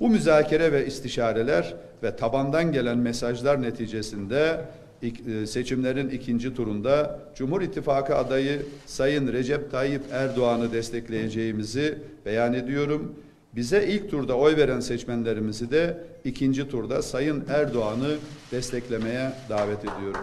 Bu müzakere ve istişareler ve tabandan gelen mesajlar neticesinde e, seçimlerin ikinci turunda Cumhur İttifakı adayı Sayın Recep Tayyip Erdoğan'ı destekleyeceğimizi beyan ediyorum. Bize ilk turda oy veren seçmenlerimizi de ikinci turda Sayın Erdoğan'ı desteklemeye davet ediyorum.